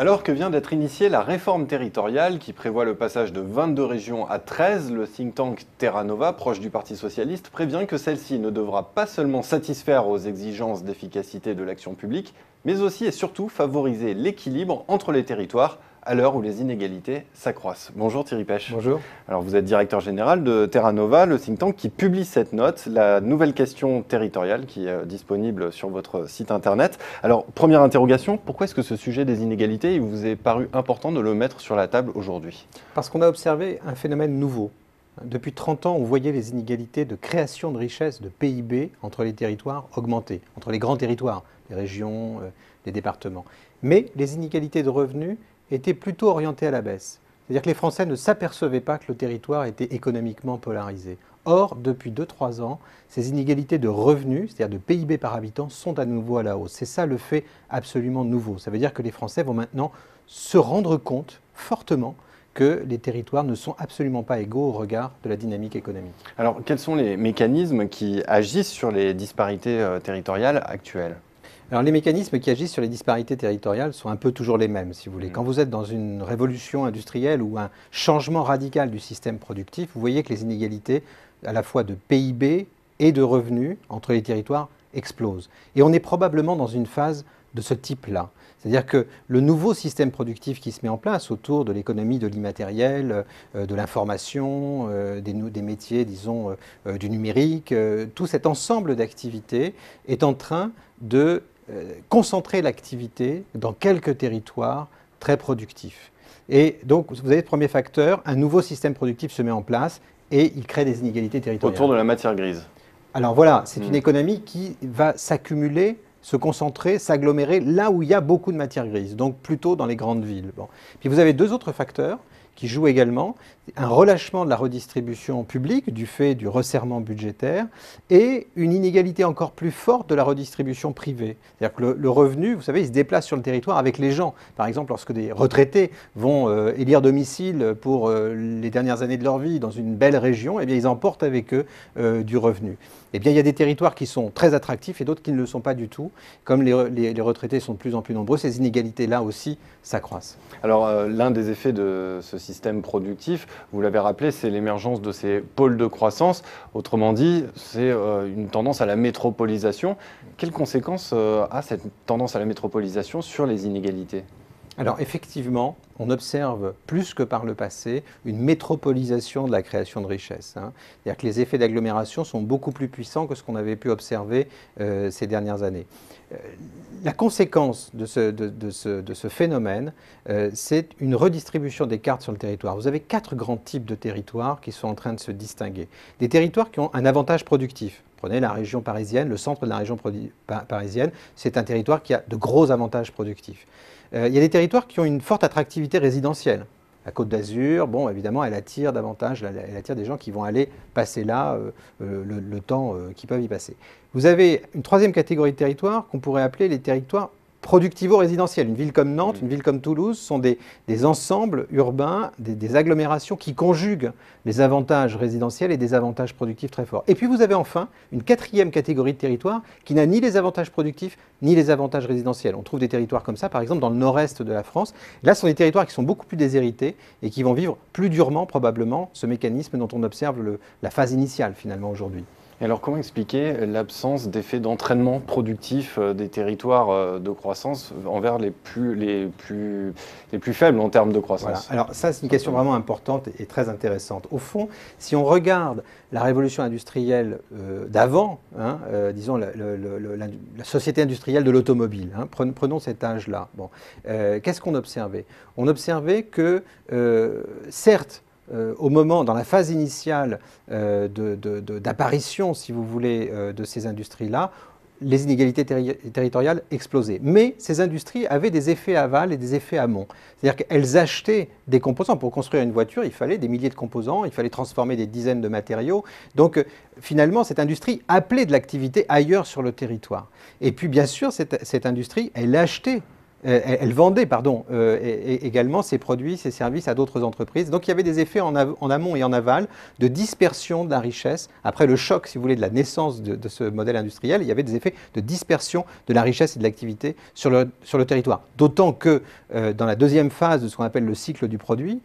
Alors que vient d'être initiée la réforme territoriale qui prévoit le passage de 22 régions à 13, le think tank Terra Nova, proche du Parti socialiste, prévient que celle-ci ne devra pas seulement satisfaire aux exigences d'efficacité de l'action publique, mais aussi et surtout favoriser l'équilibre entre les territoires à l'heure où les inégalités s'accroissent. Bonjour Thierry Pêche. Bonjour. Alors vous êtes directeur général de Terra Nova, le think tank qui publie cette note, la nouvelle question territoriale qui est disponible sur votre site internet. Alors première interrogation, pourquoi est-ce que ce sujet des inégalités, il vous est paru important de le mettre sur la table aujourd'hui? Parce qu'on a observé un phénomène nouveau. Depuis 30 ans, on voyait les inégalités de création de richesses, de PIB entre les territoires augmenter, entre les grands territoires, les régions, euh, les départements. Mais les inégalités de revenus était plutôt orienté à la baisse. C'est-à-dire que les Français ne s'apercevaient pas que le territoire était économiquement polarisé. Or, depuis 2-3 ans, ces inégalités de revenus, c'est-à-dire de PIB par habitant, sont à nouveau à la hausse. C'est ça le fait absolument nouveau. Ça veut dire que les Français vont maintenant se rendre compte fortement que les territoires ne sont absolument pas égaux au regard de la dynamique économique. Alors, quels sont les mécanismes qui agissent sur les disparités euh, territoriales actuelles? Alors les mécanismes qui agissent sur les disparités territoriales sont un peu toujours les mêmes, si vous voulez. Mm. Quand vous êtes dans une révolution industrielle ou un changement radical du système productif, vous voyez que les inégalités, à la fois de PIB et de revenus entre les territoires, explosent. Et on est probablement dans une phase de ce type-là. C'est-à-dire que le nouveau système productif qui se met en place autour de l'économie de l'immatériel, euh, de l'information, euh, des, métiers, disons, euh, du numérique, tout cet ensemble d'activités est en train de concentrer l'activité dans quelques territoires très productifs. Et donc, vous avez le premier facteur, un nouveau système productif se met en place et il crée des inégalités territoriales. Autour de la matière grise. Alors voilà, c'est une hmm. économie qui va s'accumuler se concentrer, s'agglomérer là où il y a beaucoup de matière grise, donc plutôt dans les grandes villes. Bon. Puis vous avez deux autres facteurs qui jouent également, un relâchement de la redistribution publique du fait du resserrement budgétaire et une inégalité encore plus forte de la redistribution privée. C'est-à-dire que le, revenu, vous savez, il se déplace sur le territoire avec les gens. Par exemple, lorsque des retraités vont euh, élire domicile pour euh, les dernières années de leur vie dans une belle région, eh bien, ils emportent avec eux euh, du revenu. Eh bien, il y a des territoires qui sont très attractifs et d'autres qui ne le sont pas du tout. Comme les, les retraités sont de plus en plus nombreux, ces inégalités-là aussi s'accroissent. Alors, l'un des effets de ce système productif, vous l'avez rappelé, c'est l'émergence de ces pôles de croissance. Autrement dit, c'est euh, une tendance à la métropolisation. Quelles conséquences euh, a cette tendance à la métropolisation sur les inégalités? Alors effectivement, on observe plus que par le passé une métropolisation de la création de richesses. Hein. C'est-à-dire que les effets d'agglomération sont beaucoup plus puissants que ce qu'on avait pu observer euh, ces dernières années. Euh, la conséquence de ce, phénomène, euh, c'est une redistribution des cartes sur le territoire. Vous avez quatre grands types de territoires qui sont en train de se distinguer. Des territoires qui ont un avantage productif. Prenez la région parisienne, le centre de la région parisienne, c'est un territoire qui a de gros avantages productifs. Euh, il y a des territoires qui ont une forte attractivité résidentielle. La Côte d'Azur, bon, évidemment, elle attire davantage, elle attire des gens qui vont aller passer là euh, euh, le, temps qu'ils peuvent y passer. Vous avez une troisième catégorie de territoires qu'on pourrait appeler les territoires productivo-résidentiel. Une ville comme Nantes, mm. une ville comme Toulouse sont des, ensembles urbains, des, agglomérations qui conjuguent les avantages résidentiels et des avantages productifs très forts. Et puis vous avez enfin une quatrième catégorie de territoire qui n'a ni les avantages productifs ni les avantages résidentiels. On trouve des territoires comme ça, par exemple dans le nord-est de la France. Là, ce sont des territoires qui sont beaucoup plus déshérités et qui vont vivre plus durement probablement ce mécanisme dont on observe la phase initiale finalement aujourd'hui alors, comment expliquer l'absence d'effet d'entraînement productif euh, des territoires euh, de croissance envers les plus, les plus, les plus faibles en termes de croissance? Alors, ça, c'est une question vraiment importante et très intéressante. Au fond, si on regarde la révolution industrielle euh, d'avant, hein, disons la, société industrielle de l'automobile, hein, prenons, cet âge-là, bon, qu'est-ce qu'on observait? On observait que, certes, euh, au moment, dans la phase initiale euh, d'apparition, si vous voulez, euh, de ces industries-là, les inégalités territoriales explosaient. Mais ces industries avaient des effets aval et des effets amont. C'est-à-dire qu'elles achetaient des composants. Pour construire une voiture, il fallait des milliers de composants, il fallait transformer des dizaines de matériaux. Donc finalement, cette industrie appelait de l'activité ailleurs sur le territoire. Et puis bien sûr, cette, cette industrie, elle achetait euh, elle vendait euh, également ses produits, ses services à d'autres entreprises. Donc il y avait des effets en, amont et en aval de dispersion de la richesse. Après le choc, si vous voulez, de la naissance de, ce modèle industriel, il y avait des effets de dispersion de la richesse et de l'activité sur le, territoire. D'autant que euh, dans la deuxième phase de ce qu'on appelle le cycle du produit,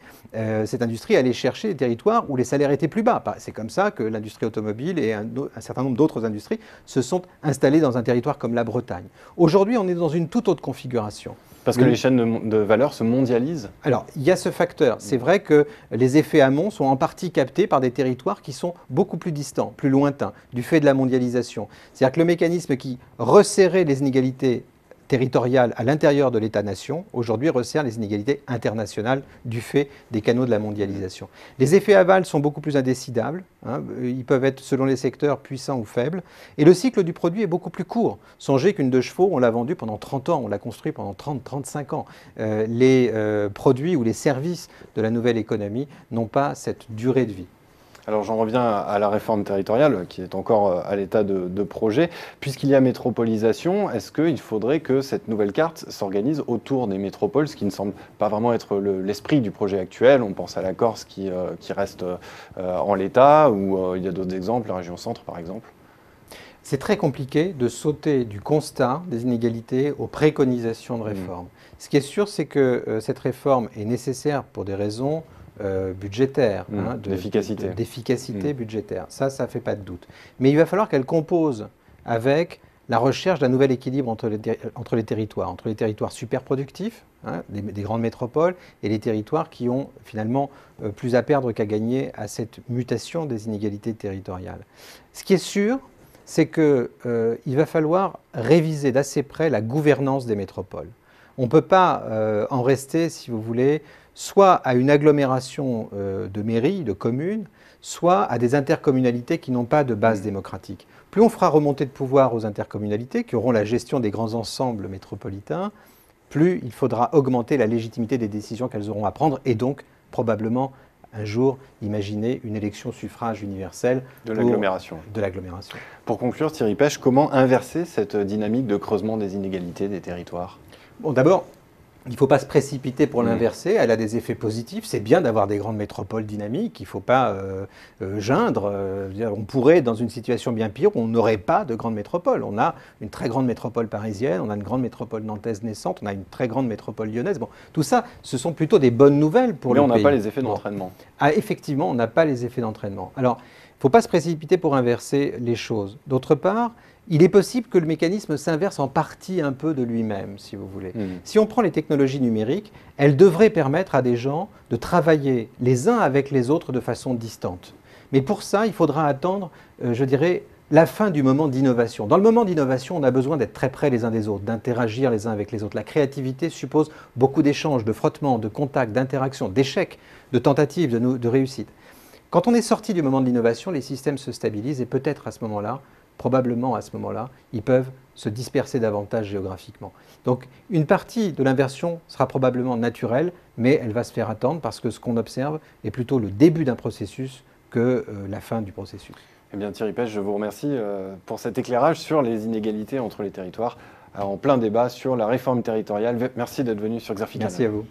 cette industrie allait chercher des territoires où les salaires étaient plus bas. C'est comme ça que l'industrie automobile et un certain nombre d'autres industries se sont installées dans un territoire comme la Bretagne. Aujourd'hui, on est dans une toute autre configuration. Parce que les chaînes de, valeur se mondialisent Alors, il y a ce facteur. C'est vrai que les effets amont sont en partie captés par des territoires qui sont beaucoup plus distants, plus lointains, du fait de la mondialisation. C'est-à-dire que le mécanisme qui resserrait les inégalités territoriale à l'intérieur de l'État-nation, aujourd'hui resserre les inégalités internationales du fait des canaux de la mondialisation. Les effets aval sont beaucoup plus indécidables, hein. ils peuvent être selon les secteurs puissants ou faibles, et le cycle du produit est beaucoup plus court. Songez qu'une deux chevaux, on l'a vendue pendant 30 ans, on l'a construit pendant 30-35 ans. Euh, les euh, produits ou les services de la nouvelle économie n'ont pas cette durée de vie. Alors j'en reviens à la réforme territoriale qui est encore euh, à l'état de, projet. Puisqu'il y a métropolisation, est-ce qu'il faudrait que cette nouvelle carte s'organise autour des métropoles, ce qui ne semble pas vraiment être l'esprit du projet actuel? On pense à la Corse qui, euh, reste euh, en l'état, ou il y a d'autres exemples, la région centre par exemple c'est très compliqué de sauter du constat des inégalités aux préconisations de mmh. réforme. Ce qui est sûr, c'est que cette réforme est nécessaire pour des raisons euh, budgétaire, mmh. hein, d'efficacité, d'efficacité mmh. budgétaire. Ça, ça ne fait pas de doute. Mais il va falloir qu'elle compose avec la recherche d'un nouvel équilibre entre les, entre les, territoires, entre les territoires super productifs, hein, des, grandes métropoles, et les territoires qui ont finalement euh, plus à perdre qu'à gagner à cette mutation des inégalités territoriales. Ce qui est sûr, c'est qu'il euh, va falloir réviser d'assez près la gouvernance des métropoles. On ne peut pas en rester, si vous voulez, soit à une agglomération euh, de mairies, de communes, soit à des intercommunalités qui n'ont pas de base mmh. démocratique. Plus on fera remonter de pouvoir aux intercommunalités, qui auront la gestion des grands ensembles métropolitains, plus il faudra augmenter la légitimité des décisions qu'elles auront à prendre et donc probablement un jour imaginer une élection suffrage universel de l'agglomération. De l'agglomération. Pour conclure, Thierry Pêche, comment inverser cette dynamique de creusement des inégalités des territoires? Bon, d'abord, il ne faut pas se précipiter pour mmh. l'inverser, elle a des effets positifs. C'est bien d'avoir des grandes métropoles dynamiques, il ne faut pas euh, euh, geindre. Euh, on pourrait, dans une situation bien pire, on n'aurait pas de grandes métropoles. On a une très grande métropole parisienne, on a une grande métropole nantaise naissante, on a une très grande métropole lyonnaise. Bon, tout ça, ce sont plutôt des bonnes nouvelles pour Mais le pays. Mais on n'a pas les effets d'entraînement. Ah, effectivement, on n'a pas les effets d'entraînement. Alors, il ne faut pas se précipiter pour inverser les choses. D'autre part, il est possible que le mécanisme s'inverse en partie un peu de lui-même, si vous voulez. Hmm. Si on prend les technologies numériques, elles devraient permettre à des gens de travailler les uns avec les autres de façon distante. Mais pour ça, il faudra attendre, euh, je dirais, la fin du moment d'innovation. Dans le moment d'innovation, on a besoin d'être très près les uns des autres, d'interagir les uns avec les autres. La créativité suppose beaucoup d'échanges, de frottements, de contacts, d'interactions, d'échecs, de tentatives, de, de réussites. Quand on est sorti du moment de l'innovation, les systèmes se stabilisent et peut-être à ce moment-là, probablement à ce moment-là, ils peuvent se disperser davantage géographiquement. Donc une partie de l'inversion sera probablement naturelle, mais elle va se faire attendre parce que ce qu'on observe est plutôt le début d'un processus que euh, la fin du processus. Eh bien Thierry Pêche, je vous remercie euh, pour cet éclairage sur les inégalités entre les territoires, en plein débat sur la réforme territoriale. Merci d'être venu sur Xerfi Merci à vous.